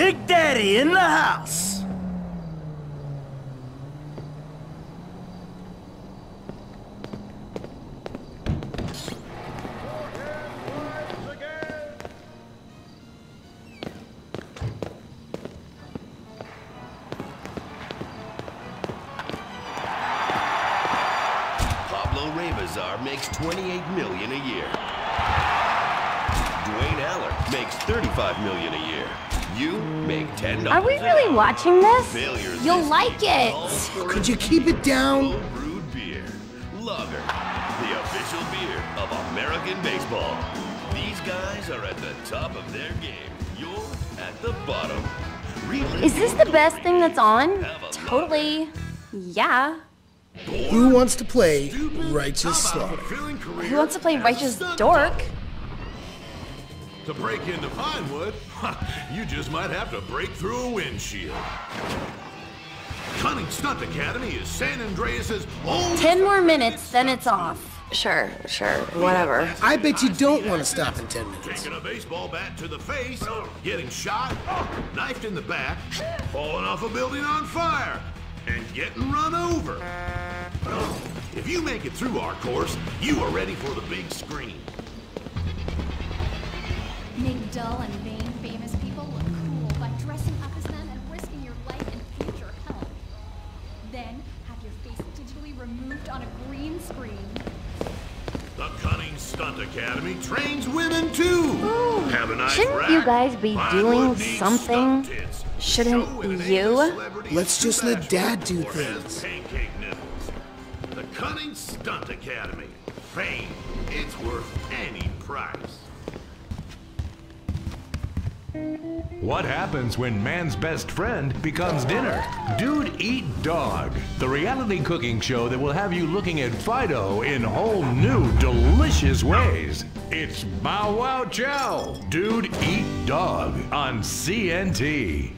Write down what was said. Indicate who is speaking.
Speaker 1: Big Daddy in the house.
Speaker 2: Pablo Rebazar makes 28 million a year. Dwayne Aller makes 35 million a year. You make 10
Speaker 3: Are we really watching this?
Speaker 2: Failures
Speaker 3: You'll like it.
Speaker 4: Could you keep it down?
Speaker 2: Brewed Beer. Logger, the official beer of American baseball. These guys are at the top of their game. You're at the bottom. Relive
Speaker 3: Is this the best thing that's on?
Speaker 2: Have Logger.
Speaker 3: Totally. Yeah.
Speaker 4: Who wants to play Righteous Slaughter?
Speaker 3: Who wants to play Righteous Dork?
Speaker 5: To break into Pinewood, you just might have to break through a windshield. Cunning Stunt Academy is San Andreas's own.
Speaker 3: Ten more minutes, then it's off.
Speaker 6: Sure, sure, whatever.
Speaker 4: I bet you don't want to stop in 10 minutes.
Speaker 5: Taking a baseball bat to the face, getting shot, knifed in the back, falling off a building on fire, and getting run over. If you make it through our course, you are ready for the big screen.
Speaker 7: Make dull and vain famous people look cool by dressing up as them and risking your life and future health. Then have your face digitally removed on a green screen.
Speaker 5: The Cunning Stunt Academy trains women too. Have a nice
Speaker 3: Shouldn't
Speaker 5: rack.
Speaker 3: you guys be
Speaker 5: Pinewood
Speaker 3: doing something? Shouldn't
Speaker 5: So it ain't
Speaker 3: you?
Speaker 4: Let's just let Dad do things.
Speaker 5: The Cunning Stunt Academy. Fame. It's worth any price.
Speaker 8: What happens when man's best friend becomes dinner? Dude Eat Dog, the reality cooking show that will have you looking at Fido in whole new, delicious ways. It's Bow Wow Chow, Dude Eat Dog on CNT.